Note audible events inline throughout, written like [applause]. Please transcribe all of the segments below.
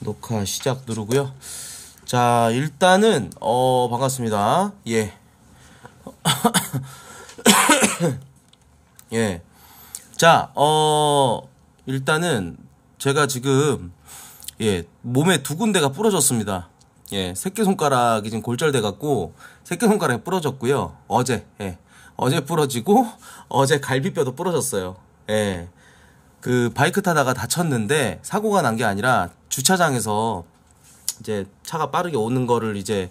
녹화 시작 누르고요. 자, 일단은 어 반갑습니다. 예. [coughs] 예. 자, 어 일단은 제가 지금 예, 몸에 두 군데가 부러졌습니다. 예, 새끼손가락이 지금 골절돼 갖고 새끼손가락이 부러졌고요. 어제 예. 어제 부러지고 어제 갈비뼈도 부러졌어요. 예. 그 바이크 타다가 다쳤는데 사고가 난 게 아니라 주차장에서 이제 차가 빠르게 오는 거를 이제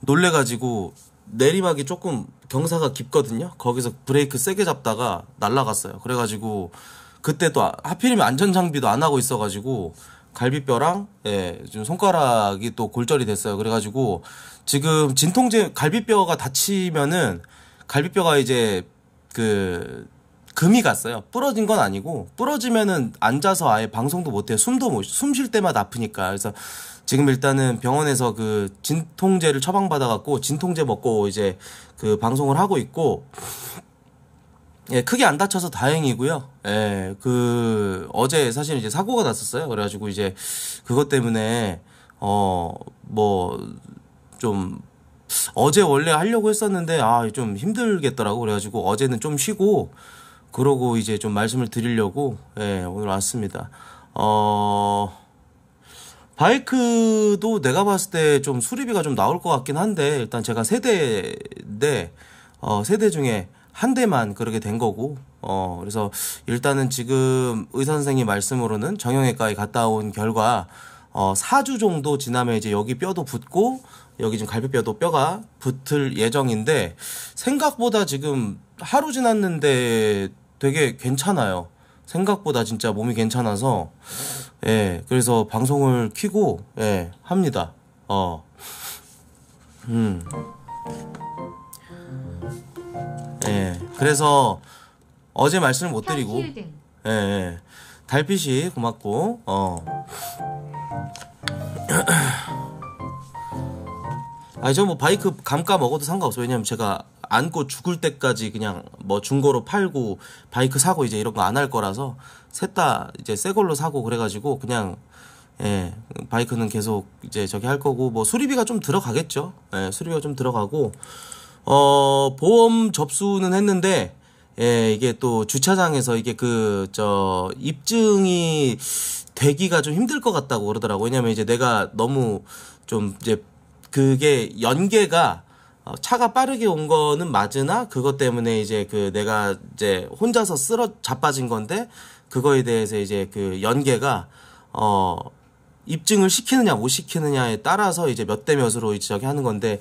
놀래가지고 내리막이 조금 경사가 깊거든요. 거기서 브레이크 세게 잡다가 날라갔어요. 그래가지고 그때 또 하필이면 안전 장비도 안 하고 있어가지고 갈비뼈랑 예, 지금 손가락이 또 골절이 됐어요. 그래가지고 지금 진통제 갈비뼈가 다치면은 갈비뼈가 이제 그 금이 갔어요. 부러진 건 아니고 부러지면은 앉아서 아예 방송도 못 해요. 숨도 못 숨 쉴 때마다 아프니까. 그래서 지금 일단은 병원에서 그 진통제를 처방받아 갖고 진통제 먹고 이제 그 방송을 하고 있고 예, 크게 안 다쳐서 다행이고요. 예, 그 어제 사실 이제 사고가 났었어요. 그래 가지고 이제 그것 때문에 어 뭐 좀 어제 원래 하려고 했었는데 아 좀 힘들겠더라고 그래가지고 어제는 좀 쉬고 그러고 이제 좀 말씀을 드리려고 예, 오늘 왔습니다. 어 바이크도 내가 봤을 때 좀 수리비가 좀 나올 것 같긴 한데 일단 제가 세대인데 어 세대 중에 한 대만 그렇게 된 거고 어 그래서 일단은 지금 의사 선생님 말씀으로는 정형외과에 갔다 온 결과 어 4주 정도 지나면 이제 여기 뼈도 붙고 여기 지금 갈비뼈도 뼈가 붙을 예정인데 생각보다 지금 하루 지났는데 되게 괜찮아요. 생각보다 진짜 몸이 괜찮아서 예 그래서 방송을 키고 예 합니다. 어 음. 예 그래서 어제 말씀을 못 드리고 예, 예. 달빛이 고맙고 어 [clears throat] 아니 저 뭐 바이크 감가 먹어도 상관없어요. 왜냐면 제가 안고 죽을 때까지 그냥 뭐 중고로 팔고 바이크 사고 이제 이런 거 안 할 거라서 셋 다 이제 새 걸로 사고 그래가지고 그냥 예 바이크는 계속 이제 저기 할 거고 뭐 수리비가 좀 들어가겠죠. 예 수리비가 좀 들어가고 어 보험 접수는 했는데 예 이게 또 주차장에서 이게 그 저 입증이 되기가 좀 힘들 것 같다고 그러더라고. 왜냐면 이제 내가 너무 좀 이제 그게 연계가 어, 차가 빠르게 온 거는 맞으나 그것 때문에 이제 그 내가 이제 혼자서 쓰러 자빠진 건데 그거에 대해서 이제 그 연계가 어 입증을 시키느냐 못 시키느냐에 따라서 이제 몇 대 몇으로 이제 저기 하는 건데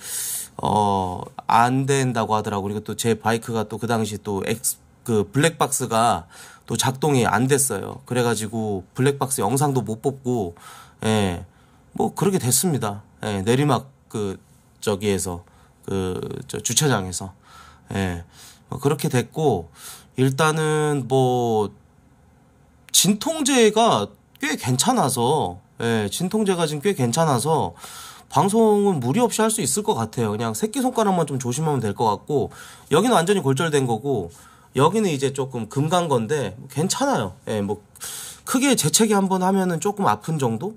어 안 된다고 하더라고. 그리고 또 제 바이크가 또 그 당시 또 엑스 그 블랙박스가 또 작동이 안 됐어요. 그래가지고 블랙박스 영상도 못 뽑고 예뭐 그렇게 됐습니다. 예 내리막 그 저기에서 그저 주차장에서 예뭐 그렇게 됐고 일단은 뭐 진통제가 꽤 괜찮아서 예 진통제가 지금 꽤 괜찮아서 방송은 무리 없이 할 수 있을 것 같아요. 그냥 새끼 손가락만 좀 조심하면 될 것 같고 여기는 완전히 골절된 거고 여기는 이제 조금 금간 건데 괜찮아요. 예, 뭐 크게 재채기 한번 하면은 조금 아픈 정도?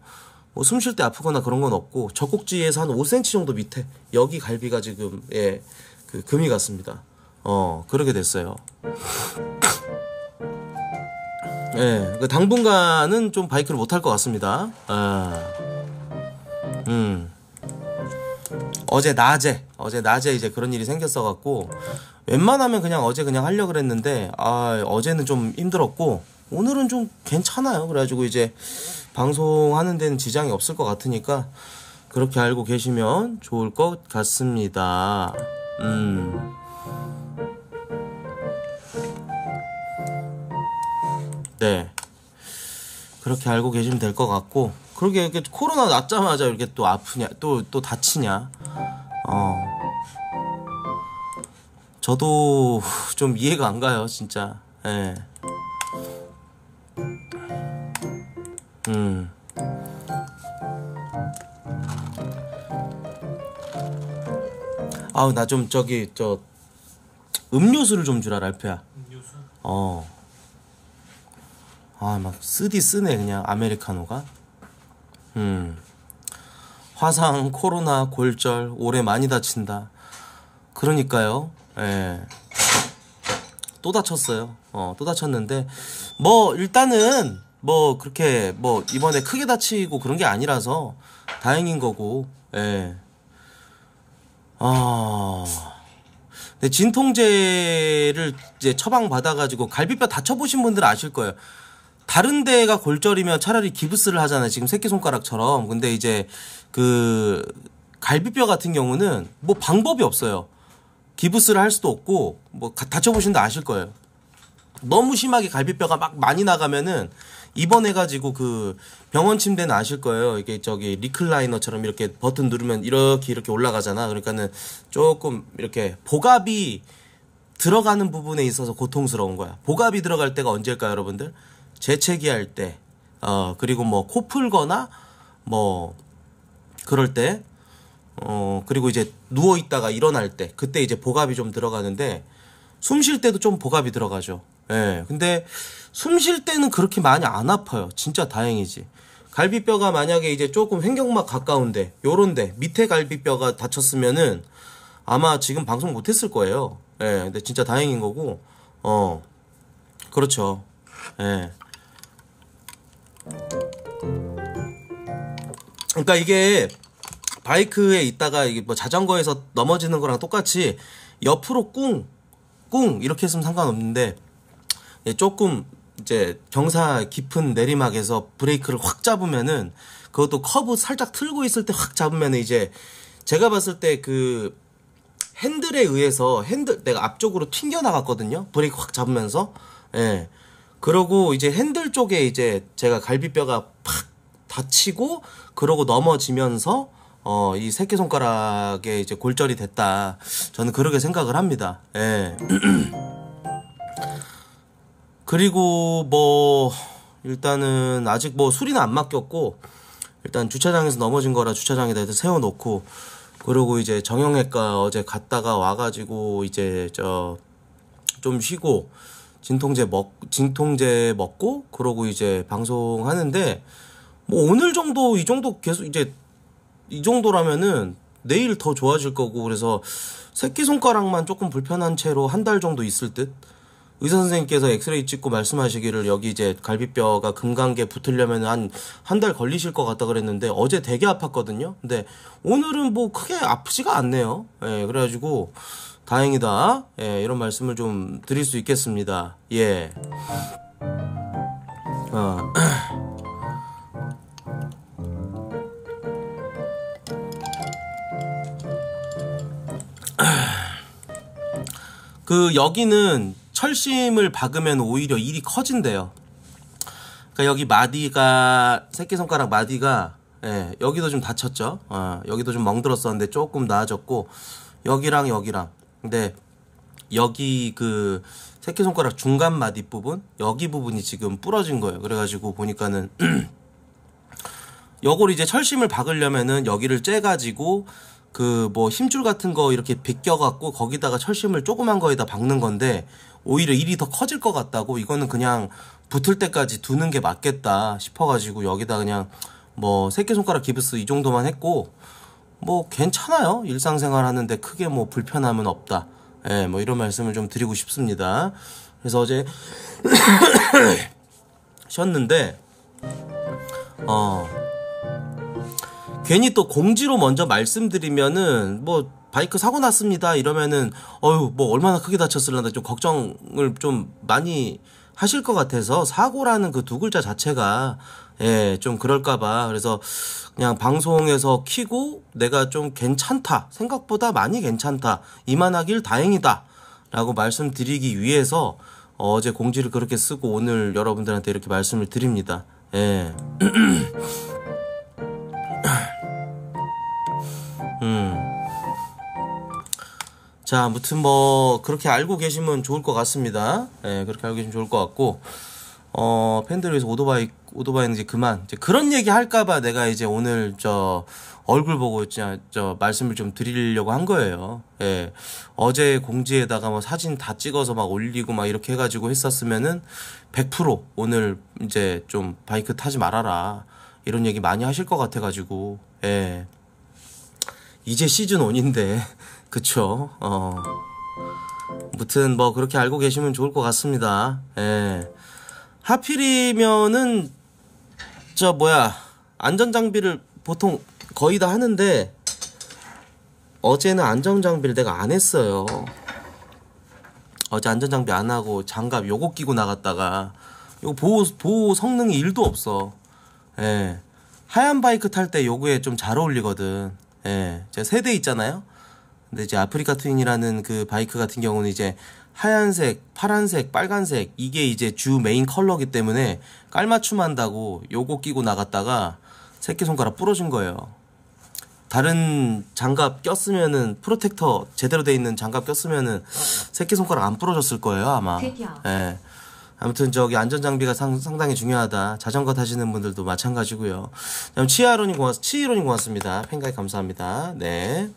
뭐 숨 쉴 때 아프거나 그런 건 없고 젖꼭지에서 한 5cm 정도 밑에 여기 갈비가 지금 예, 그 금이 갔습니다. 어, 그러게 됐어요. [laughs] 예, 그 당분간은 좀 바이크를 못 할 것 같습니다. 아, 음. 어제 낮에, 어제 낮에 이제 그런 일이 생겼어 갖고, 웬만하면 그냥 어제 그냥 하려고 그랬는데, 아, 어제는 좀 힘들었고, 오늘은 좀 괜찮아요. 그래가지고 이제 방송하는 데는 지장이 없을 것 같으니까, 그렇게 알고 계시면 좋을 것 같습니다. 음. 네. 그렇게 알고 계시면 될 것 같고 그러게 이렇게 코로나 났자마자 이렇게 또 아프냐 또 또 다치냐 어 저도 좀 이해가 안 가요 진짜 예. 음. 아우 나 좀 저기 저 음료수를 좀 주라 랄프야 음료수? 어 아 막 쓰디 쓰네 그냥 아메리카노가 음. 화상, 코로나, 골절, 올해 많이 다친다. 그러니까요. 예. 또 다쳤어요. 어, 또 다쳤는데 뭐 일단은 뭐 그렇게 뭐 이번에 크게 다치고 그런 게 아니라서 다행인 거고. 예. 아. 근데 진통제를 이제 처방 받아 가지고 갈비뼈 다쳐 보신 분들 아실 거예요. 다른 데가 골절이면 차라리 기부스를 하잖아요. 지금 새끼손가락처럼. 근데 이제 그 갈비뼈 같은 경우는 뭐 방법이 없어요. 기부스를 할 수도 없고 뭐 다쳐 보신 분 아실 거예요. 너무 심하게 갈비뼈가 막 많이 나가면은 입원해가지고 그 병원 침대는 아실 거예요. 이게 저기 recliner처럼 이렇게 버튼 누르면 이렇게 이렇게 올라가잖아. 그러니까는 조금 이렇게 복압이 들어가는 부분에 있어서 고통스러운 거야. 복압이 들어갈 때가 언제일까요, 여러분들? 재채기 할 때, 어, 그리고 뭐 코 풀거나 뭐 그럴 때, 어, 그리고 이제 누워 있다가 일어날 때, 그때 이제 복압이 좀 들어가는데 숨 쉴 때도 좀 복압이 들어가죠. 예. 네, 근데 숨 쉴 때는 그렇게 많이 안 아파요. 진짜 다행이지. 갈비뼈가 만약에 이제 조금 횡격막 가까운데 요런데 밑에 갈비뼈가 다쳤으면은 아마 지금 방송 못 했을 거예요. 예, 네, 근데 진짜 다행인 거고, 어, 그렇죠. 예. 네. 그러니까 이게 바이크에 있다가 이게 뭐 자전거에서 넘어지는 거랑 똑같이 옆으로 꿍, 꿍 이렇게 했으면 상관없는데 예, 조금 이제 경사 깊은 내리막에서 브레이크를 확 잡으면은 그것도 커브 살짝 틀고 있을 때 확 잡으면은 이제 제가 봤을 때 그 핸들에 의해서 핸들 내가 앞쪽으로 튕겨 나갔거든요. 브레이크 확 잡으면서 예. 그러고 이제 핸들 쪽에 이제 제가 갈비뼈가 팍 다치고 그러고 넘어지면서 어, 이 새끼손가락에 이제 골절이 됐다. 저는 그렇게 생각을 합니다. 예. [clears throat] 그리고 뭐 일단은 아직 뭐 수리는 안 맡겼고 일단 주차장에서 넘어진 거라 주차장에다 세워놓고 그러고 이제 정형외과 어제 갔다가 와가지고 이제 저 좀 쉬고 진통제 먹 진통제 먹고 그러고 이제 방송하는데 뭐 오늘 정도 이 정도 계속 이제 이 정도라면은 내일 더 좋아질 거고 그래서 새끼 손가락만 조금 불편한 채로 한 달 정도 있을 듯 의사 선생님께서 엑스레이 찍고 말씀하시기를 여기 이제 갈비뼈가 금강계 붙으려면 한 한 달 걸리실 것 같다 그랬는데 어제 되게 아팠거든요. 근데 오늘은 뭐 크게 아프지가 않네요. 예, 그래가지고 다행이다. 예, 이런 말씀을 좀 드릴 수 있겠습니다. 예. 어. [clears throat] 그 여기는 철심을 박으면 오히려 일이 커진대요. 그러니까 여기 마디가 새끼손가락 마디가 예, 여기도 좀 다쳤죠. 어, 여기도 좀 멍들었었는데 조금 나아졌고 여기랑 여기랑 근데 여기 그 새끼손가락 중간 마디 부분 여기 부분이 지금 부러진 거예요. 그래가지고 보니까는 [clears throat] 요걸 이제 철심을 박으려면은 여기를 째가지고 그 뭐 힘줄 같은 거 이렇게 비껴갖고 거기다가 철심을 조그만 거에다 박는 건데 오히려 일이 더 커질 것 같다고 이거는 그냥 붙을 때까지 두는 게 맞겠다 싶어가지고 여기다 그냥 뭐 새끼손가락 기브스 이 정도만 했고 뭐 괜찮아요. 일상생활 하는데 크게 뭐 불편함은 없다. 예, 뭐 이런 말씀을 좀 드리고 싶습니다. 그래서 어제 [coughs] 쉬었는데 어 괜히 또 공지로 먼저 말씀드리면은 뭐 바이크 사고 났습니다 이러면은 어유 뭐 얼마나 크게 다쳤을라나 좀 걱정을 좀 많이 하실 것 같아서 사고라는 그 두 글자 자체가 예, 좀 그럴까봐. 그래서 그냥 방송에서 키고 내가 좀 괜찮다. 생각보다 많이 괜찮다. 이만하길 다행이다. 라고 말씀드리기 위해서 어제 공지를 그렇게 쓰고 오늘 여러분들한테 이렇게 말씀을 드립니다. 예. [clears throat] [clears throat] 음. 자, 아무튼 뭐 그렇게 알고 계시면 좋을 것 같습니다. 예, 그렇게 알고 계시면 좋을 것 같고 어, 팬들을 위해서 오토바이 오토바이는 이제 그만 이제 그런 얘기 할까봐 내가 이제 오늘 저 얼굴 보고 저, 저 말씀을 좀 드리려고 한 거예요. 예, 어제 공지에다가 뭐 사진 다 찍어서 막 올리고 막 이렇게 해가지고 했었으면은 100% 오늘 이제 좀 바이크 타지 말아라. 이런 얘기 많이 하실 것 같아가지고 예 이제 시즌 1인데 [laughs] 그쵸 어 무튼 뭐 그렇게 알고 계시면 좋을 것 같습니다 예 하필이면은 저 뭐야 안전장비를 보통 거의 다 하는데 어제는 안전장비를 내가 안 했어요 어제 안전장비 안 하고 장갑 요거 끼고 나갔다가 요거 보호, 보호 성능이 1도 없어. 예. 하얀 바이크 탈 때 요거에 좀 잘 어울리거든. 예. 제가 세대 있잖아요? 근데 이제 아프리카 트윈이라는 그 바이크 같은 경우는 이제 하얀색, 파란색, 빨간색 이게 이제 주 메인 컬러기 때문에 깔맞춤 한다고 요거 끼고 나갔다가 새끼손가락 부러진 거예요. 다른 장갑 꼈으면은 프로텍터 제대로 돼 있는 장갑 꼈으면은 새끼손가락 안 부러졌을 거예요 아마. 예. 아무튼 저기 안전 장비가 상, 상당히 중요하다. 자전거 타시는 분들도 마찬가지고요. 다음 치아론이 고맙, 치이론이 고맙습니다. 팬가입 감사합니다. 네.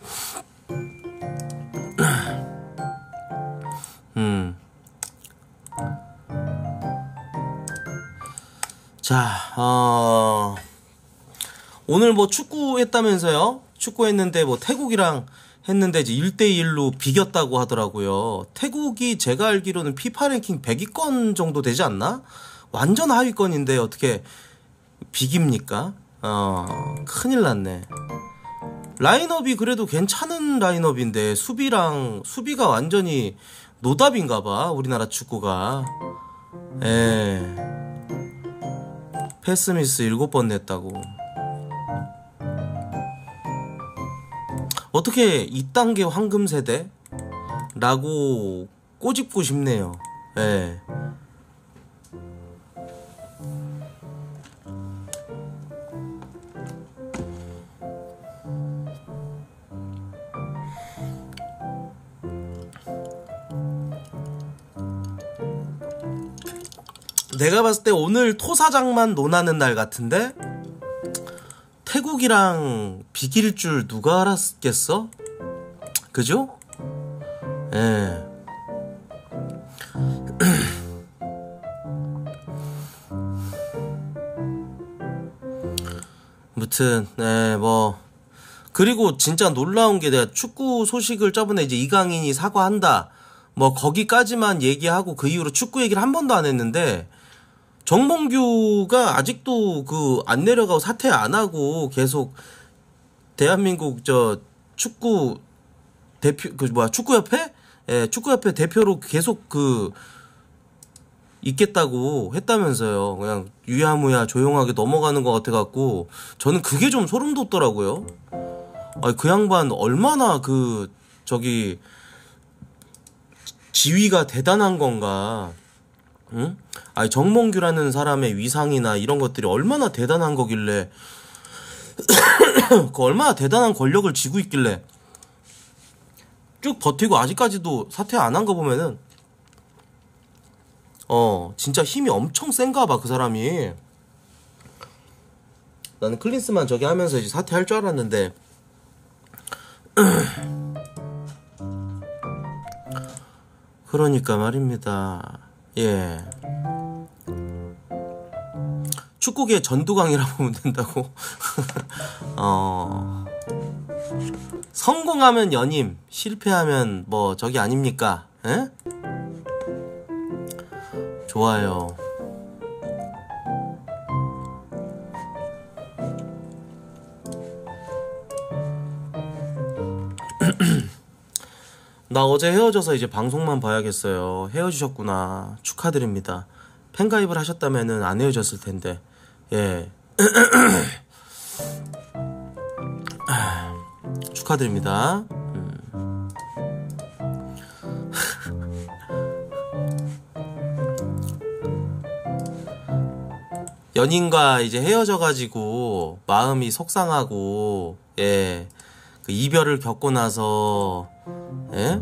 [clears throat] 음. 자, 어, 오늘 뭐 축구 했다면서요? 축구 했는데 뭐 태국이랑 했는데 이제 1대1로 비겼다고 하더라고요. 태국이 제가 알기로는 피파 랭킹 100위권 정도 되지 않나? 완전 하위권인데 어떻게 비깁니까? 어, 큰일 났네. 라인업이 그래도 괜찮은 라인업인데 수비랑 수비가 완전히 노답인가 봐. 우리나라 축구가. 에. 패스미스 7번 냈다고. 어떻게 2단계 황금 세대라고 꼬집고 싶네요. 예. 내가 봤을 때 오늘 토사장만 논하는 날 같은데 태국이랑 비길 줄 누가 알았겠어? 그죠? 예. [clears throat] 무튼, 네, 뭐. 그리고 진짜 놀라운 게 내가 축구 소식을 저번에 이제 이강인이 사과한다. 뭐, 거기까지만 얘기하고 그 이후로 축구 얘기를 한 번도 안 했는데, 정몽규가 아직도 그 안 내려가고 사퇴 안 하고 계속 대한민국 저 축구 대표 그 뭐야 축구협회 예 축구협회 대표로 계속 그 있겠다고 했다면서요. 그냥 유야무야 조용하게 넘어가는 것 같아 갖고 저는 그게 좀 소름 돋더라고요. 아니 그 양반 얼마나 그 저기 지위가 대단한 건가. 응? 아니 정몽규라는 사람의 위상이나 이런 것들이 얼마나 대단한 거길래 [coughs] 그 얼마나 대단한 권력을 쥐고 있길래 쭉 버티고 아직까지도 사퇴 안 한 거 보면은 어 진짜 힘이 엄청 센가 봐 그 사람이 나는 클린스만 저기 하면서 이제 사퇴할 줄 알았는데 [coughs] 그러니까 말입니다 예 축구계 전두광이라고 보면 된다고. [laughs] 어. 성공하면 연임, 실패하면 뭐 저기 아닙니까? 에? 좋아요. 나 어제 헤어져서 이제 방송만 봐야겠어요. 헤어지셨구나. 축하드립니다. 팬가입을 하셨다면은 안 헤어졌을 텐데. 예. [clears throat] 축하드립니다. 음. 연인과 이제 헤어져가지고 마음이 속상하고 예. 그 이별을 겪고 나서 예?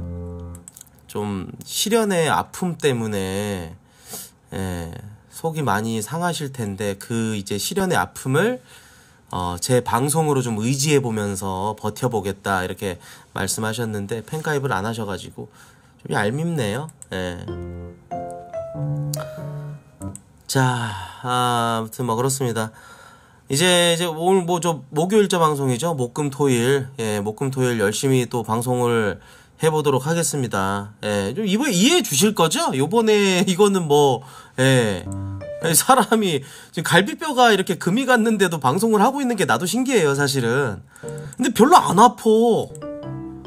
좀 시련의 아픔 때문에 예. 속이 많이 상하실 텐데 그 이제 시련의 아픔을 어, 제 방송으로 좀 의지해 보면서 버텨보겠다 이렇게 말씀하셨는데 팬가입을 안 하셔가지고 좀 얄밉네요. 예. 자, 아, 아무튼 뭐 그렇습니다. 이제 이제 오늘 뭐 저 목요일자 방송이죠. 목금 토일. 예, 목금 토일 열심히 또 방송을 해 보도록 하겠습니다. 예. 좀 이번에 이해해 주실 거죠? 요번에 [laughs] 이거는 뭐 예. 사람이 지금 갈비뼈가 이렇게 금이 갔는데도 방송을 하고 있는 게 나도 신기해요, 사실은. 근데 별로 안 아파.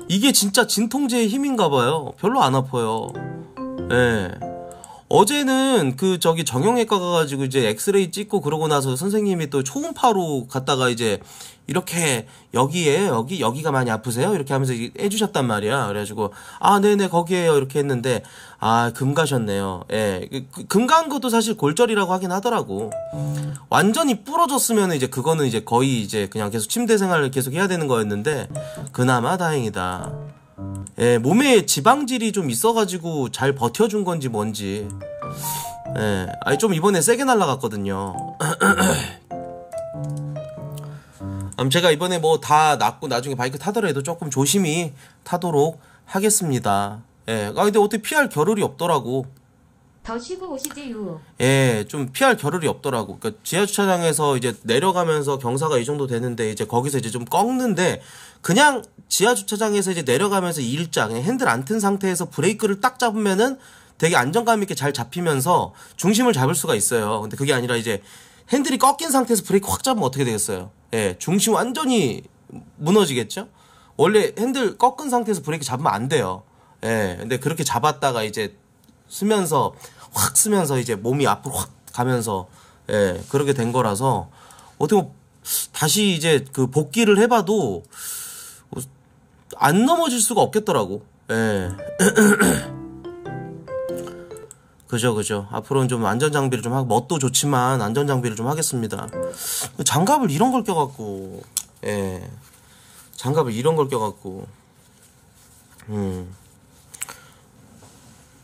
이게 진짜 진통제의 힘인가 봐요. 별로 안 아파요. 예. 어제는 그 저기 정형외과 가가지고 이제 엑스레이 찍고 그러고 나서 선생님이 또 초음파로 갔다가 이제 이렇게 여기에 여기 여기가 많이 아프세요? 이렇게 하면서 해주셨단 말이야. 그래가지고 아 네네 거기에요. 이렇게 했는데 아 금 가셨네요. 예. 그, 금간 것도 사실 골절이라고 하긴 하더라고. 완전히 부러졌으면 이제 그거는 이제 거의 이제 그냥 계속 침대 생활을 계속 해야 되는 거였는데 그나마 다행이다 예, 몸에 지방질이 좀 있어가지고 잘 버텨준 건지 뭔지. 예, 아니 좀 이번에 세게 날라갔거든요. [clears throat] 음, 제가 이번에 뭐 다 낫고 나중에 바이크 타더라도 조금 조심히 타도록 하겠습니다. 예, 아 근데 어떻게 피할 겨를이 없더라고. 더 쉬고 오시지요. 예, 좀 피할 겨를이 없더라고. 그러니까 지하 주차장에서 이제 내려가면서 경사가 이 정도 되는데 이제 거기서 이제 좀 꺾는데 그냥 지하 주차장에서 이제 내려가면서 일자 그냥 핸들 안 튼 상태에서 브레이크를 딱 잡으면은 되게 안정감 있게 잘 잡히면서 중심을 잡을 수가 있어요. 근데 그게 아니라 이제 핸들이 꺾인 상태에서 브레이크 확 잡으면 어떻게 되겠어요? 예, 중심 완전히 무너지겠죠? 원래 핸들 꺾은 상태에서 브레이크 잡으면 안 돼요. 예, 근데 그렇게 잡았다가 이제 쓰면서 확 쓰면서 이제 몸이 앞으로 확 가면서 예, 그렇게 된 거라서 어떻게 뭐 다시 이제 그 복귀를 해봐도 안 넘어질 수가 없겠더라고. 예. [clears throat] 그죠, 그죠. 앞으로는 좀 안전 장비를 좀 하고, 멋도 좋지만 안전 장비를 좀 하겠습니다. 장갑을 이런 걸 껴갖고, 예. 장갑을 이런 걸 껴갖고, 음.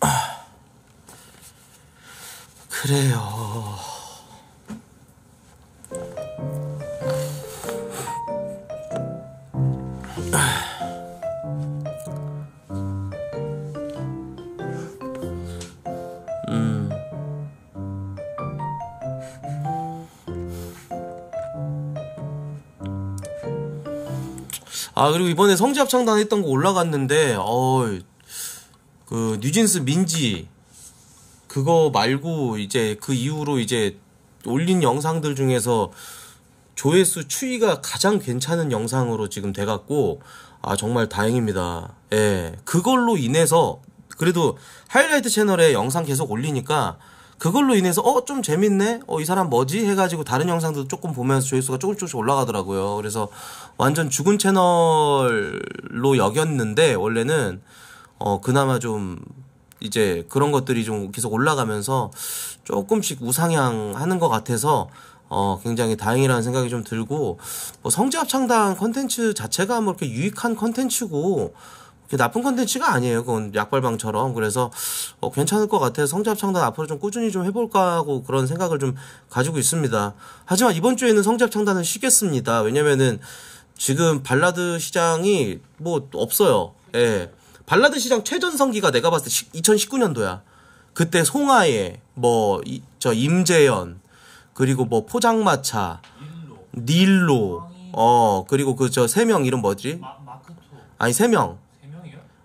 아. [clears throat] 그래요. 아 그리고 이번에 성지합창단 했던 거 올라갔는데 어그 뉴진스 민지 그거 말고 이제 그 이후로 이제 올린 영상들 중에서 조회수 추이가 가장 괜찮은 영상으로 지금 돼갖고 아 정말 다행입니다. 예 그걸로 인해서 그래도 하이라이트 채널에 영상 계속 올리니까 그걸로 인해서 어 좀 재밌네? 어 이 사람 뭐지? 해가지고 다른 영상도 조금 보면서 조회수가 조금 조금씩 올라가더라고요. 그래서 완전 죽은 채널로 여겼는데 원래는 어 그나마 좀 이제 그런 것들이 좀 계속 올라가면서 조금씩 우상향 하는 것 같아서 어 굉장히 다행이라는 생각이 좀 들고 뭐 성지합창단 컨텐츠 자체가 뭐 이렇게 유익한 컨텐츠고 나쁜 컨텐츠가 아니에요. 그건 약발방처럼. 그래서 어, 괜찮을 것 같아요. 성지합창단 앞으로 좀 꾸준히 좀 해볼까 하고 그런 생각을 좀 가지고 있습니다. 하지만 이번 주에는 성지합창단은 쉬겠습니다. 왜냐면은 지금 발라드 시장이 뭐 없어요. 예. 발라드 시장 최전성기가 내가 봤을 때 2019년도야. 그때 송하예, 뭐, 이, 저 임재현, 그리고 뭐 포장마차, 닐로, 어, 그리고 그 저 세 명 이름 뭐지? 아니 세 명.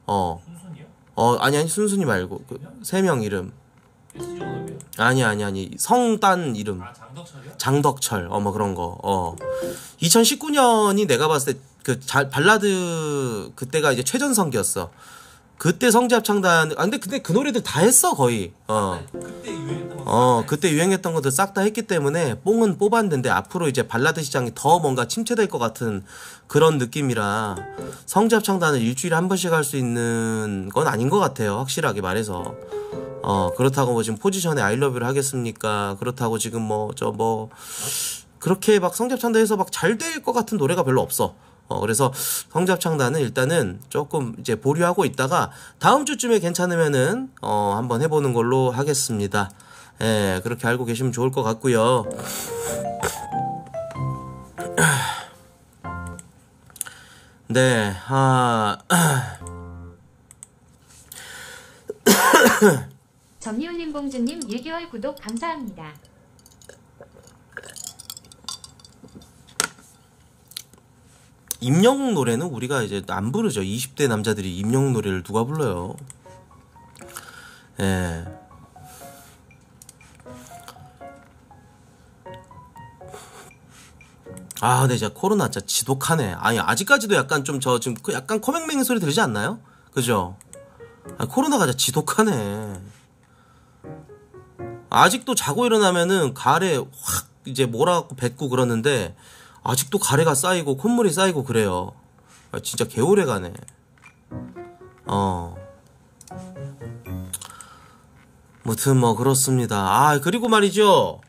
어. 순순이요? 어, 아니, 아니, 순순이 말고. 그, 세명 이름. 아니, 아니, 아니. 성단 이름. 아, 장덕철이요? 장덕철. 어, 뭐 그런 거. 어. 2019년이 내가 봤을 때, 그, 잘, 발라드, 그때가 이제 최전성기였어. 그때 성지합 창단, 아, 근데, 근데 그 노래들 다 했어, 거의. 어. 그때 유행했던 거. 어, 그때 유행했던 것들 싹 다 했기 때문에 뽕은 뽑았는데 앞으로 이제 발라드 시장이 더 뭔가 침체될 것 같은 그런 느낌이라 성지합 창단을 일주일에 한 번씩 할 수 있는 건 아닌 것 같아요. 확실하게 말해서. 어, 그렇다고 뭐 지금 포지션에 아이러브를 하겠습니까? 그렇다고 지금 뭐, 저 뭐, 그렇게 막 성지합 창단에서 막 잘 될 것 같은 노래가 별로 없어. 어, 그래서 성잡 창단은 일단은 조금 이제 보류하고 있다가 다음 주쯤에 괜찮으면은 어, 한번 해보는 걸로 하겠습니다. 예, 그렇게 알고 계시면 좋을 것 같고요. [clears throat] 네, 아. 점리울림 공주님 1개월 구독 감사합니다. 임영웅 노래는 우리가 이제 안 부르죠. 20대 남자들이 임영웅 노래를 누가 불러요? 예. 아, 근데 진짜 코로나 진짜 지독하네. 아니, 아직까지도 약간 좀 저 지금 그 약간 코맹맹이 소리 들리지 않나요? 그죠? 아, 코로나가 진짜 지독하네. 아직도 자고 일어나면은 가래 확 이제 뭐라고 뱉고 그러는데 아직도 가래가 쌓이고 콧물이 쌓이고 그래요. 아, 진짜 개오래 가네. 어. 무튼 뭐 그렇습니다. 아 그리고 말이죠.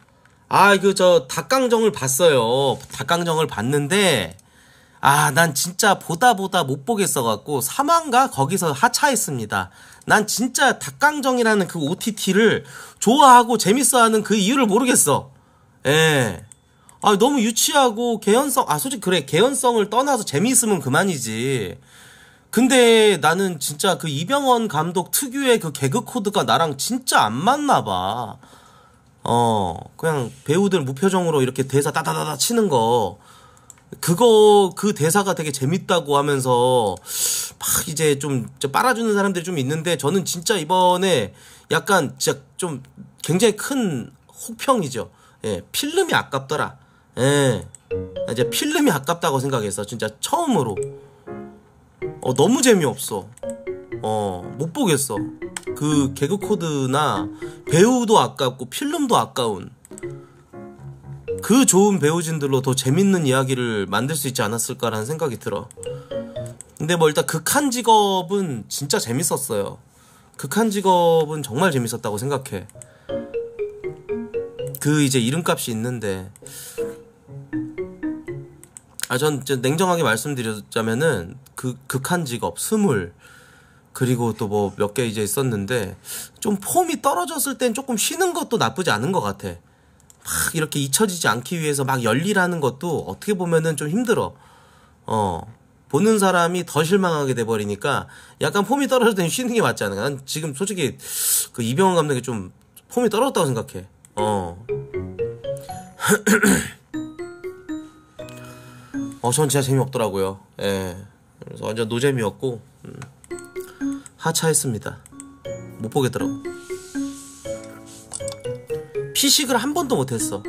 아 그 저 닭강정을 봤어요. 닭강정을 봤는데 아 난 진짜 보다 보다 못 보겠어 갖고 사망가 거기서 하차했습니다. 난 진짜 닭강정이라는 그 OTT를 좋아하고 재밌어하는 그 이유를 모르겠어. 예. 아 너무 유치하고 개연성 아 솔직히 그래 개연성을 떠나서 재미있으면 그만이지. 근데 나는 진짜 그 이병헌 감독 특유의 그 개그 코드가 나랑 진짜 안 맞나 봐. 어, 그냥 배우들 무표정으로 이렇게 대사 따다다다 치는 거. 그거, 그 대사가 되게 재밌다고 하면서 막 이제 좀 빨아주는 사람들이 좀 있는데 저는 진짜 이번에 약간 진짜 좀 굉장히 큰 혹평이죠. 예, 필름이 아깝더라. 예. 이제 필름이 아깝다고 생각했어. 진짜 처음으로. 어, 너무 재미없어. 어, 못 보겠어. 그 개그 코드나 배우도 아깝고 필름도 아까운 그 좋은 배우진들로 더 재밌는 이야기를 만들 수 있지 않았을까라는 생각이 들어. 근데 뭐 일단 극한 직업은 진짜 재밌었어요. 극한 직업은 정말 재밌었다고 생각해. 그 이제 이름값이 있는데 아, 전 냉정하게 말씀드리자면은 그 극한 직업 스물 그리고 또 뭐 몇 개 이제 있었는데 좀 폼이 떨어졌을 땐 조금 쉬는 것도 나쁘지 않은 것 같아. 막 이렇게 잊혀지지 않기 위해서 막 열일하는 것도 어떻게 보면은 좀 힘들어. 어. 보는 사람이 더 실망하게 돼버리니까 약간 폼이 떨어질 땐 쉬는 게 맞지 않을까. 난 지금 솔직히 그 이병헌 감독이 좀 폼이 떨어졌다고 생각해. 어. [clears throat] 어, 전 진짜 재미없더라고요. 예. 그래서 완전 노잼이었고, 음. 하차했습니다. 못 보겠더라고. 피식을 한 번도 못했어.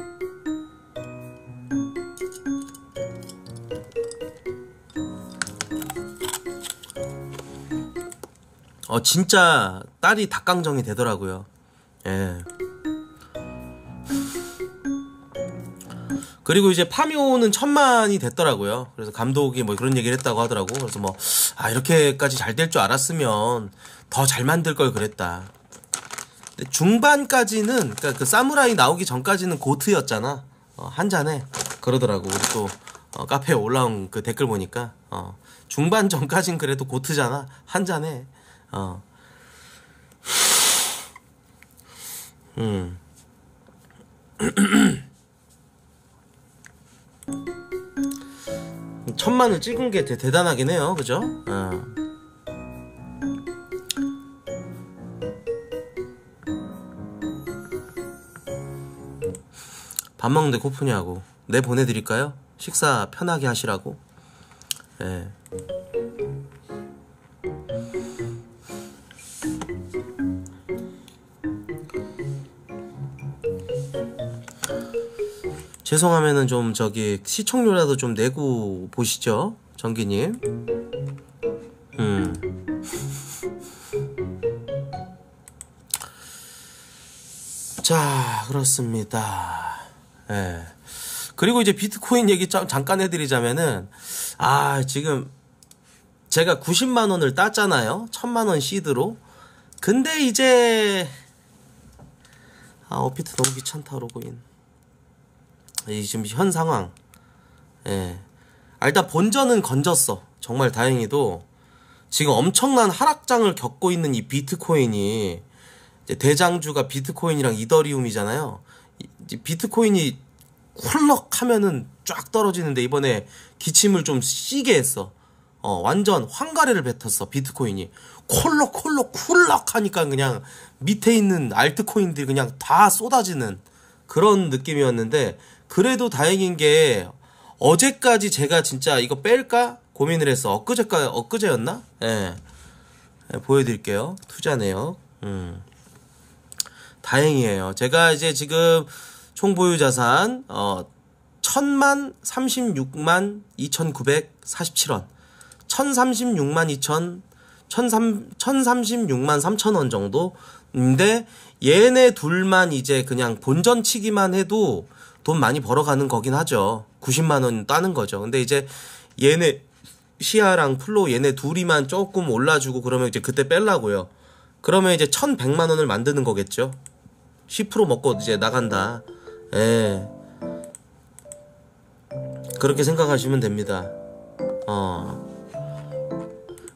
어, 진짜 딸이 닭강정이 되더라고요. 예. 그리고 이제 파묘는 천만이 됐더라고요. 그래서 감독이 뭐 그런 얘기를 했다고 하더라고. 그래서 뭐, 아, 이렇게까지 잘 될 줄 알았으면 더 잘 만들 걸 그랬다. 중반까지는, 그러니까 그 사무라이 나오기 전까지는 고트였잖아. 어, 한 잔에. 그러더라고. 우리 또, 어, 카페에 올라온 그 댓글 보니까, 어, 중반 전까진 그래도 고트잖아. 한 잔에. 어. 음. 천만을 찍은 게 대, 대단하긴 해요. 그죠? 어. 밥 먹는데 고프냐고. 내 보내드릴까요? 식사 편하게 하시라고. 예. 죄송하면은 좀 저기 시청료라도 좀 내고 보시죠, 정기님. 음. 자, 그렇습니다. 예. 네. 그리고 이제 비트코인 얘기 잠깐 해드리자면은, 아, 지금 제가 90만 원을 땄잖아요. 1000만 원 시드로. 근데 이제, 아, 어피트 너무 귀찮다, 로그인. 이 지금 현 상황. 예. 아, 일단 본전은 건졌어. 정말 다행히도 지금 엄청난 하락장을 겪고 있는 이 비트코인이 대장주가 비트코인이랑 이더리움이잖아요. 비트코인이 훌럭 하면은 쫙 떨어지는데 이번에 기침을 좀 씨게 했어. 어, 완전 황가래를 뱉었어, 비트코인이. 콜록, 콜록, 쿨럭 하니까 그냥 밑에 있는 알트코인들이 그냥 다 쏟아지는 그런 느낌이었는데, 그래도 다행인 게 어제까지 제가 진짜 이거 뺄까 고민을 했어. 엊그제까 엊그제였나? 예. 예, 보여드릴게요. 투자 내역. 음. 다행이에요. 제가 이제 지금 총 보유 자산 어 천만 36만 2,947원. 1,036만 2천 1,036만 3천 원 정도인데 얘네 둘만 이제 그냥 본전 치기만 해도 돈 많이 벌어가는 거긴 하죠. 90만 원 따는 거죠. 근데 이제 얘네 시아랑 플로 얘네 둘이만 조금 올라주고 그러면 이제 그때 뺄라고요. 그러면 이제 1,100만 원을 만드는 거겠죠. 10% 먹고 이제 나간다. 예. 그렇게 생각하시면 됩니다. 어.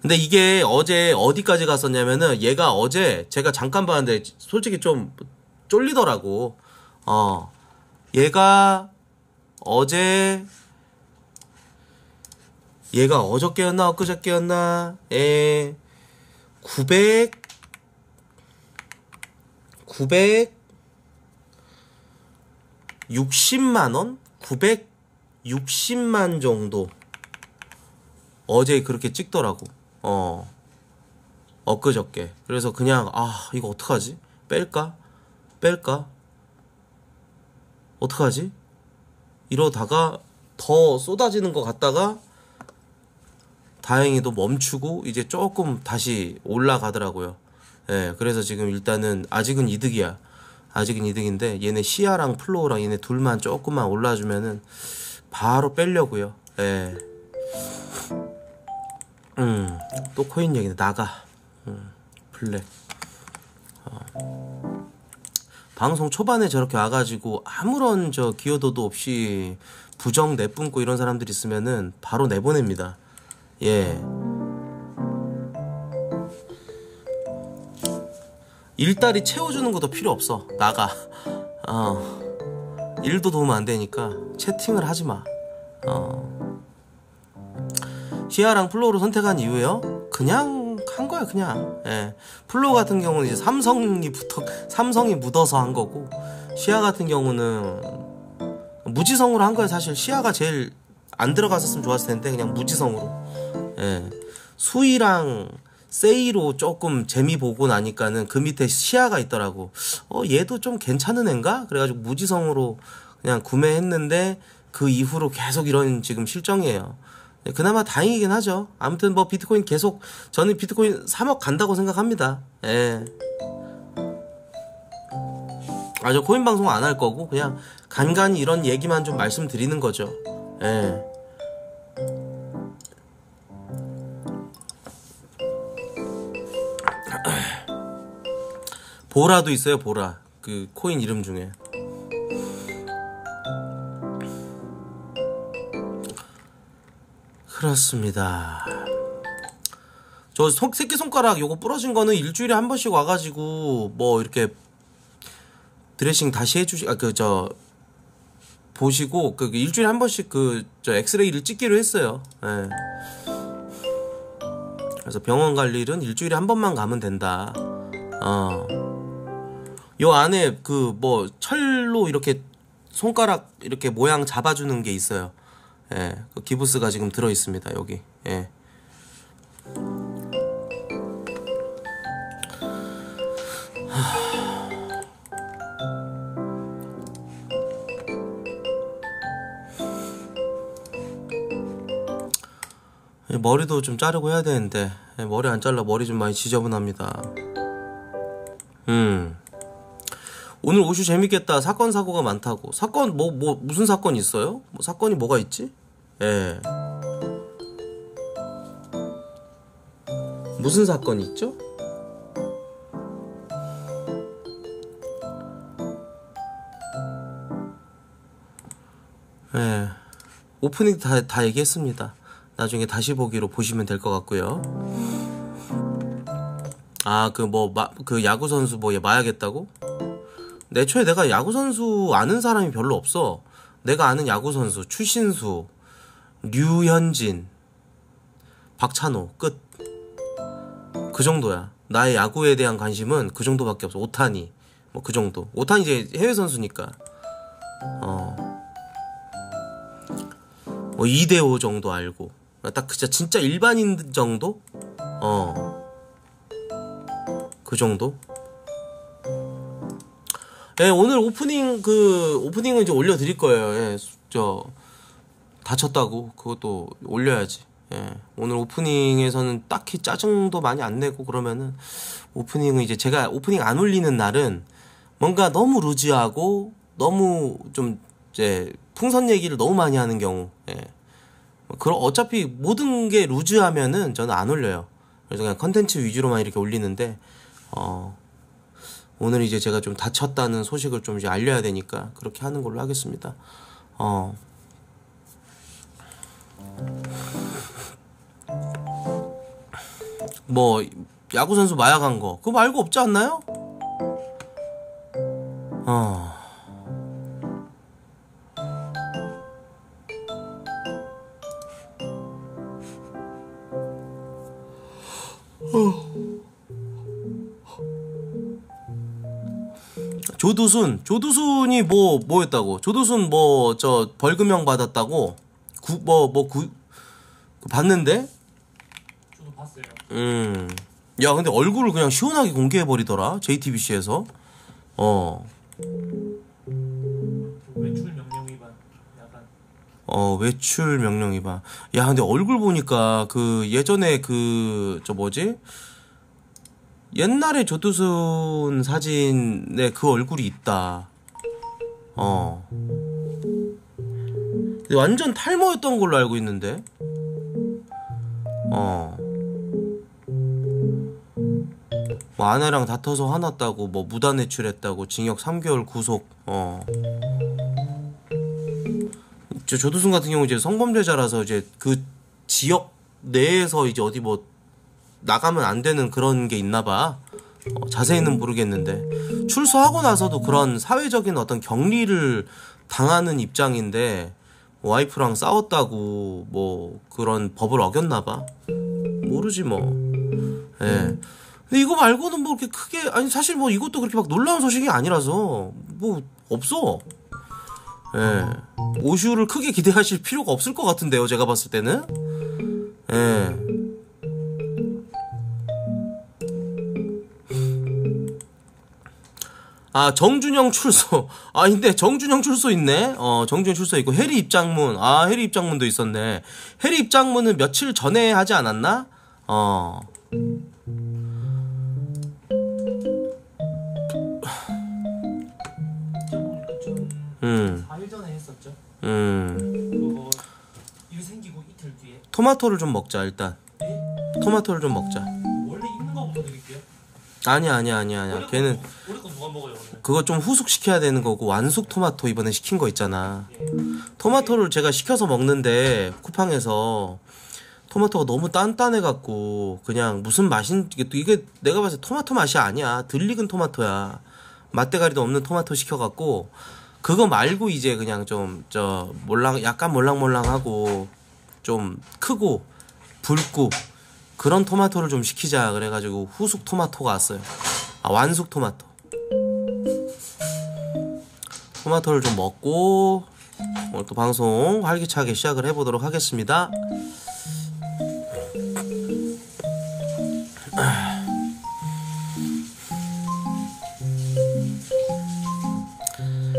근데 이게 어제 어디까지 갔었냐면은 얘가 어제 제가 잠깐 봤는데 솔직히 좀 쫄리더라고. 어. 얘가 어제 얘가 어저께였나 엊그저께였나 에 900 960만 원? 960만 정도 어제 그렇게 찍더라고. 어. 엊그저께. 그래서 그냥 아, 이거 어떡하지? 뺄까? 뺄까? 어떡하지? 이러다가 더 쏟아지는 것 같다가 다행히도 멈추고 이제 조금 다시 올라가더라고요. 예, 그래서 지금 일단은 아직은 이득이야. 아직은 이득인데 얘네 시아랑 플로우랑 얘네 둘만 조금만 올라주면은 바로 빼려고요. 예. 음, 또 코인 얘기네. 나가. 음, 블랙. 어. 방송 초반에 저렇게 와가지고 아무런 저 기여도도 없이 부정 내뿜고 이런 사람들 있으면은 바로 내보냅니다. 예. 일다리 채워주는 것도 필요 없어. 나가. 어. 일도 도움 안 되니까 채팅을 하지 마. 어. 시아랑 플로우를 선택한 이유요? 그냥 한 거야, 그냥. 예. 플로우 같은 경우는 이제 삼성이 붙어, 삼성이 묻어서 한 거고, 시아 같은 경우는 무지성으로 한 거야, 사실. 시아가 제일 안 들어갔었으면 좋았을 텐데, 그냥 무지성으로. 예. 수이랑 세이로 조금 재미 보고 나니까는 그 밑에 시아가 있더라고. 어, 얘도 좀 괜찮은 앤가? 그래가지고 무지성으로 그냥 구매했는데 그 이후로 계속 이런 지금 실정이에요. 네, 그나마 다행이긴 하죠. 아무튼 뭐 비트코인 계속 저는 비트코인 3억 간다고 생각합니다. 예. 아, 저 코인 방송 안 할 거고 그냥 간간히 이런 얘기만 좀 말씀드리는 거죠. 예. 보라도 있어요, 보라. 그 코인 이름 중에. 그렇습니다. 저 새끼손가락 요거 부러진 거는 일주일에 한 번씩 와가지고 뭐 이렇게 드레싱 다시 해주시, 아, 그, 저, 보시고, 그, 일주일에 한 번씩 그, 저, 엑스레이를 찍기로 했어요. 예. 그래서 병원 갈 일은 일주일에 한 번만 가면 된다. 어. 요 안에 그 뭐 철로 이렇게 손가락 이렇게 모양 잡아주는 게 있어요. 예, 그 기부스가 지금 들어 있습니다. 여기. 예. 머리도 좀 자르고 해야 되는데 예, 머리 안 잘라 머리 좀 많이 지저분합니다. 음. 오늘 오슈 재밌겠다. 사건 사고가 많다고. 사건 뭐뭐 무슨 사건 있어요? 뭐 사건이 뭐가 있지? 예. 무슨 사건이 있죠? 예. 오프닝 다, 다 얘기했습니다. 나중에 다시 보기로 보시면 될 것 같고요. 아, 그 뭐, 마, 그 야구선수 뭐 마야겠다고? 애초에 내가 야구 선수 아는 사람이 별로 없어. 내가 아는 야구 선수, 추신수, 류현진, 박찬호, 끝. 그 정도야. 나의 야구에 대한 관심은 그 정도밖에 없어. 오타니. 뭐 그 정도. 오타니 이제 해외 선수니까. 어. 뭐 이대호 정도 알고 딱 진짜 진짜 일반인 정도 어 그 정도 예 오늘 오프닝 그 오프닝은 이제 올려드릴 거예요 예, 저 다쳤다고 그것도 올려야지 예 오늘 오프닝에서는 딱히 짜증도 많이 안 내고 그러면은 오프닝은 이제 제가 오프닝 안 올리는 날은 뭔가 너무 루즈하고 너무 좀 이제 풍선 얘기를 너무 많이 하는 경우 예. 그럼 어차피 모든 게 루즈하면은 저는 안 올려요. 그래서 그냥 컨텐츠 위주로만 이렇게 올리는데 어 오늘 이제 제가 좀 다쳤다는 소식을 좀 이제 알려야 되니까 그렇게 하는 걸로 하겠습니다. 어. 뭐 야구 선수 마약한 거 그거 말고 없지 않나요? 어. 조두순 조두순이 뭐 뭐였다고? 조두순 뭐 저 벌금형 받았다고? 구 뭐 뭐 구 봤는데? 저도 봤어요. 음야 근데 얼굴을 그냥 시원하게 공개해 버리더라 JTBC에서. 어. 외출 명령 위반 약간. 어, 외출 명령 위반. 야, 근데 얼굴 보니까 그 예전에 그 저 뭐지? 옛날에 조두순 사진에 그 얼굴이 있다. 어. 완전 탈모였던 걸로 알고 있는데. 어. 뭐 아내랑 다퉈서 화났다고 뭐 무단 외출했다고 징역 3개월 구속. 어. 저 조두순 같은 경우 이제 성범죄자라서 이제 그 지역 내에서 이제 어디 뭐 나가면 안 되는 그런 게 있나 봐. 어, 자세히는 모르겠는데 출소하고 나서도 그런 사회적인 어떤 격리를 당하는 입장인데 뭐 와이프랑 싸웠다고 뭐 그런 법을 어겼나 봐. 모르지 뭐. 예. 근데 이거 말고는 뭐 그렇게 크게 아니 사실 뭐 이것도 그렇게 막 놀라운 소식이 아니라서 뭐 없어. 예. 오슈를 크게 기대하실 필요가 없을 것 같은데요, 제가 봤을 때는. 예. 아, 정준영 출소. 아, 근데 정준영 출소 있네? 어, 정준영 출소 있고, 해리 입장문. 아, 해리 입장문도 있었네. 해리 입장문은 며칠 전에 하지 않았나? 어. 음, 4일 전에 했었죠. 음. 그거 일 생기고 이틀 뒤에 토마토를 좀 먹자, 일단. 네? 토마토를 좀 먹자. 원래 있는 거부터 드릴게요. 아니야, 아니야, 아니야, 아니야. 걔는. 누가 먹어요 오늘? 그거 좀 후숙시켜야 되는 거고 완숙 토마토 이번에 시킨 거 있잖아. 예. 토마토를 제가 시켜서 먹는데 쿠팡에서 토마토가 너무 단단해 갖고 그냥 무슨 맛인 이게 내가 봤을 때 토마토 맛이 아니야. 덜 익은 토마토야. 맛대가리도 없는 토마토 시켜 갖고 그거 말고 이제 그냥 좀 저 몰랑 약간 몰랑몰랑하고 좀 크고 붉고 그런 토마토를 좀 시키자 그래 가지고 후숙 토마토가 왔어요. 아 완숙 토마토. 토마토를 좀 먹고 오늘 또 방송 활기차게 시작을 해보도록 하겠습니다.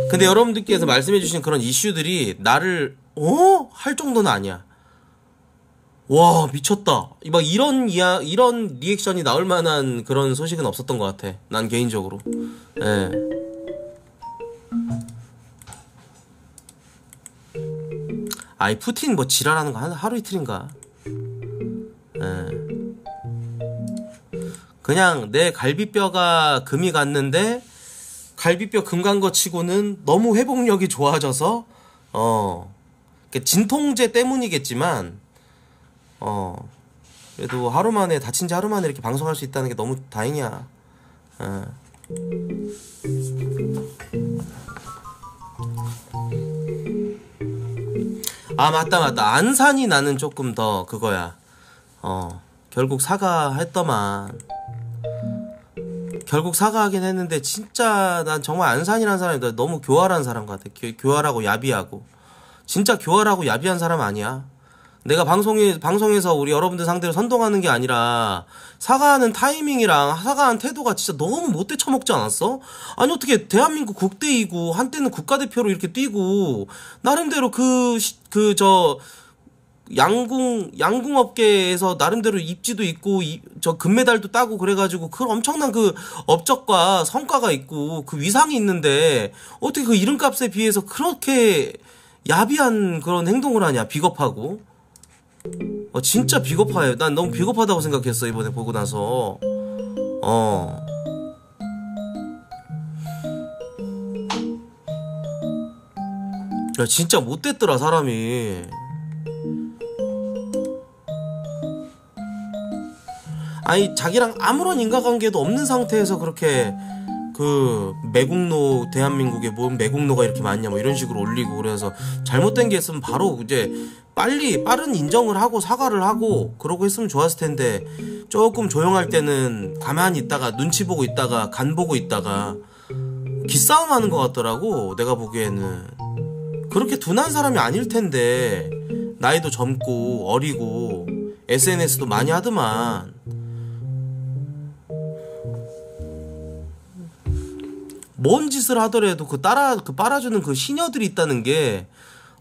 근데 여러분들께서 말씀해주신 그런 이슈들이 나를 어? 할 정도는 아니야. 와 미쳤다. 막 이런 이야 이런 리액션이 나올 만한 그런 소식은 없었던 것 같아. 난 개인적으로. 예. 아이 푸틴 뭐 지랄하는 거 한- 하루 이틀인가? 예. 그냥 내 갈비뼈가 금이 갔는데 갈비뼈 금 간 거 치고는 너무 회복력이 좋아져서 어그 진통제 때문이겠지만 어 그래도 하루 만에 다친 지 하루 만에 이렇게 방송할 수 있다는 게 너무 다행이야. 예. 아 맞다 맞다. 안산이 나는 조금 더 그거야. 어 결국 사과했더만. 결국 사과하긴 했는데 진짜 난 정말 안산이라는 사람이 너무 교활한 사람 같아. 교, 교활하고 야비하고. 진짜 교활하고 야비한 사람 아니야. 내가 방송에 방송에서 우리 여러분들 상대로 선동하는 게 아니라 사과하는 타이밍이랑 사과하는 태도가 진짜 너무 못돼 처먹지 않았어? 아니 어떻게 대한민국 국대이고 한때는 국가대표로 이렇게 뛰고 나름대로 그 그 저 양궁 양궁 업계에서 나름대로 입지도 있고 이, 저 금메달도 따고 그래가지고 그 엄청난 그 업적과 성과가 있고 그 위상이 있는데 어떻게 그 이름값에 비해서 그렇게 야비한 그런 행동을 하냐 비겁하고 어, 진짜 비겁해. 난 너무 비겁하다고 생각했어, 이번에 보고 나서. 어. 야, 진짜 못됐더라, 사람이. 아니, 자기랑 아무런 인과관계도 없는 상태에서 그렇게 그 매국노 대한민국에 뭔 매국노가 이렇게 많냐 뭐 이런 식으로 올리고 그래서 잘못된 게 있으면 바로 이제 빨리 빠른 인정을 하고 사과를 하고 그러고 했으면 좋았을 텐데 조금 조용할 때는 가만히 있다가 눈치 보고 있다가 간 보고 있다가 기싸움 하는 것 같더라고 내가 보기에는. 그렇게 둔한 사람이 아닐 텐데 나이도 젊고 어리고 SNS도 많이 하더만 뭔 짓을 하더라도 그 따라 그 빨아주는 그 시녀들이 있다는 게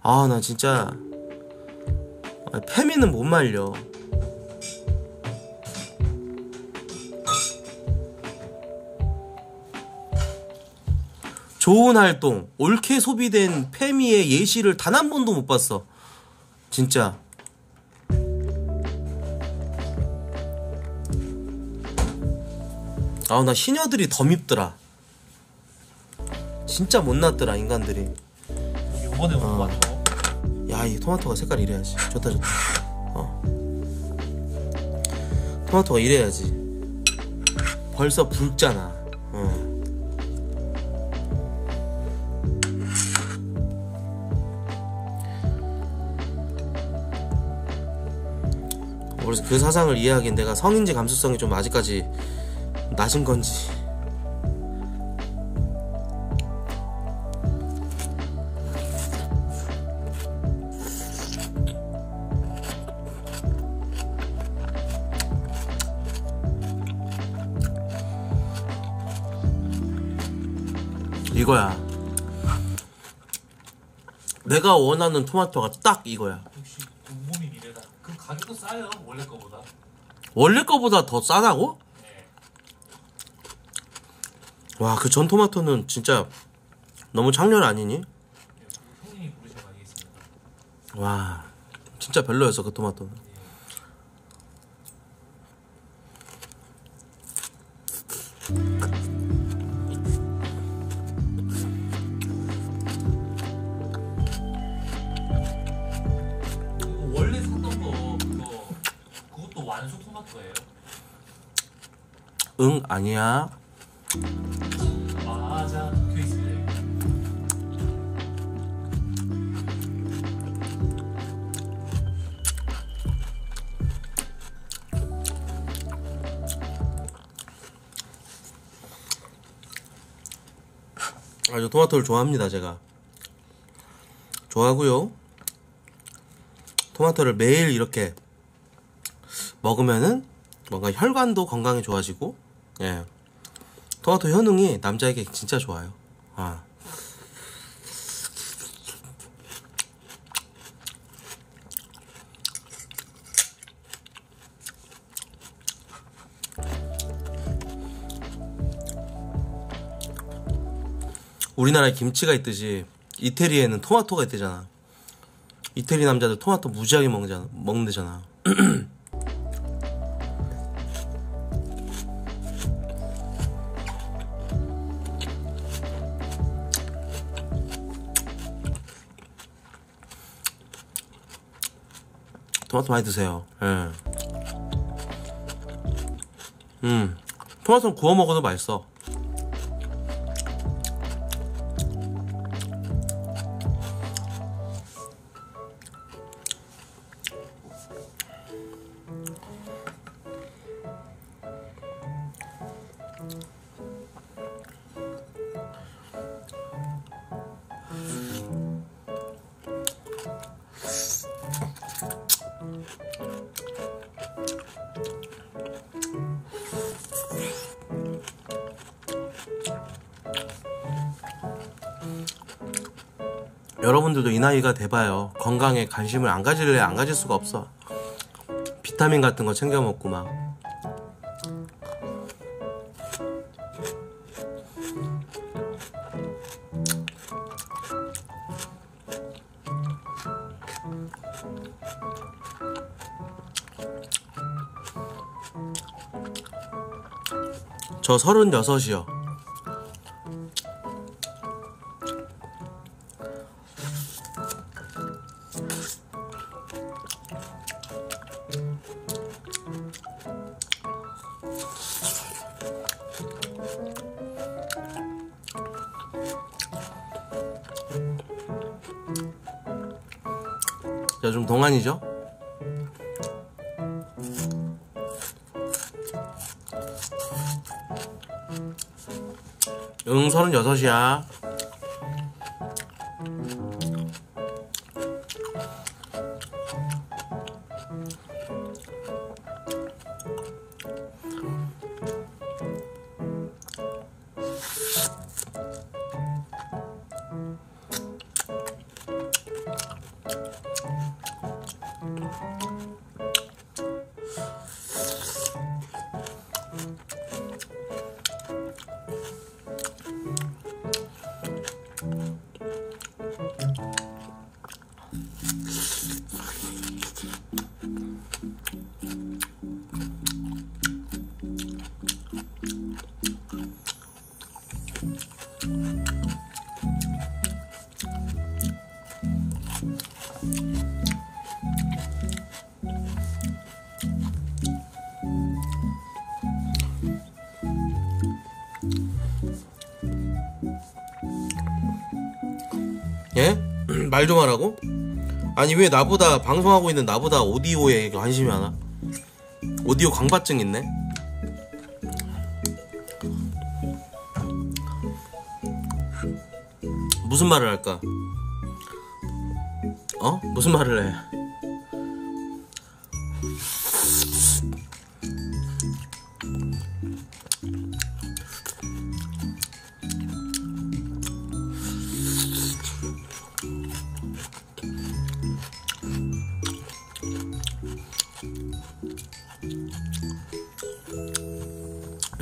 아 나 진짜 아, 페미는 못 말려. 좋은 활동, 옳게 소비된 페미의 예시를 단 한 번도 못 봤어. 진짜. 아, 나 시녀들이 더 밉더라. 진짜 못났더라, 인간들이. 이번에 온거 어. 맞죠? 야, 이 토마토가 색깔 이래야지. 좋다, 좋다. 어. 토마토가 이래야지. 벌써 붉잖아. 어. 그래서 그 사상을 이해하기엔 내가 성인지 감수성이 좀 아직까지 낮은 건지. 내가 원하는 토마토가 딱 이거야. 역시 온몸이 미래다. 그 가격도 싸요 원래 거보다. 원래 거보다 더 싸다고? 네. 와, 그 전 토마토는 진짜 너무 창렬 아니니? 네, 형님이. 와, 진짜 별로였어, 그 토마토는. 응, 아니야. 맞아. 그 있습니다. 아, 저 토마토를 좋아합니다, 제가. 좋아하고요. 토마토를 매일 이렇게 먹으면은 뭔가 혈관도 건강에 좋아지고, 예. 토마토 효능이 남자에게 진짜 좋아요. 아. 우리나라에 김치가 있듯이 이태리에는 토마토가 있대잖아. 이태리 남자들 토마토 무지하게 먹잖아, 먹는데잖아. [clears throat] 토마토 많이 드세요. 예. 음, 토마토는 구워 먹어도 맛있어. 여러분들도 이 나이가 돼봐요. 건강에 관심을 안 가질래 안 가질 수가 없어. 비타민 같은 거 챙겨 먹고 막. 저 서른여섯이요. 말 좀 하라고? 아니 왜 나보다 방송하고 있는 나보다 오디오에 관심이 많아? 오디오 광받증 있네? 무슨 말을 할까? 어? 무슨 말을 해?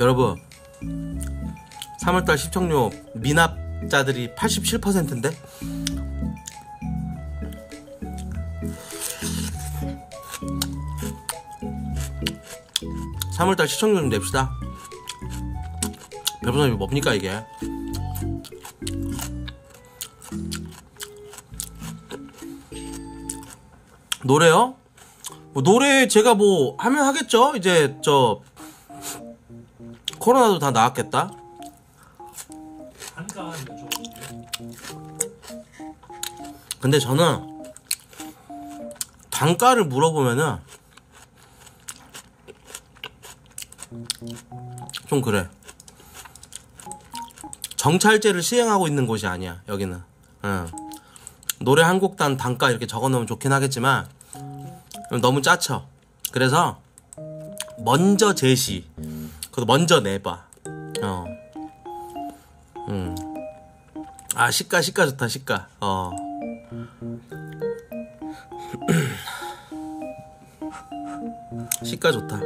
여러분 3월달 시청료 미납자들이 87%인데? 3월달 시청료 좀 냅시다. 별풍선이 뭡니까 이게? 노래요? 뭐 노래 제가 뭐 하면 하겠죠? 이제 저 코로나도 다 나았겠다. 근데 저는 단가를 물어보면은 좀 그래. 정찰제를 시행하고 있는 곳이 아니야 여기는. 응. 노래 한 곡당 단가 이렇게 적어놓으면 좋긴 하겠지만 너무 짜쳐. 그래서 먼저 제시. 그래도 먼저 내봐. 어. 음. 아, 시가, 시가 좋다, 시가. 어. [clears throat] 시가 좋다.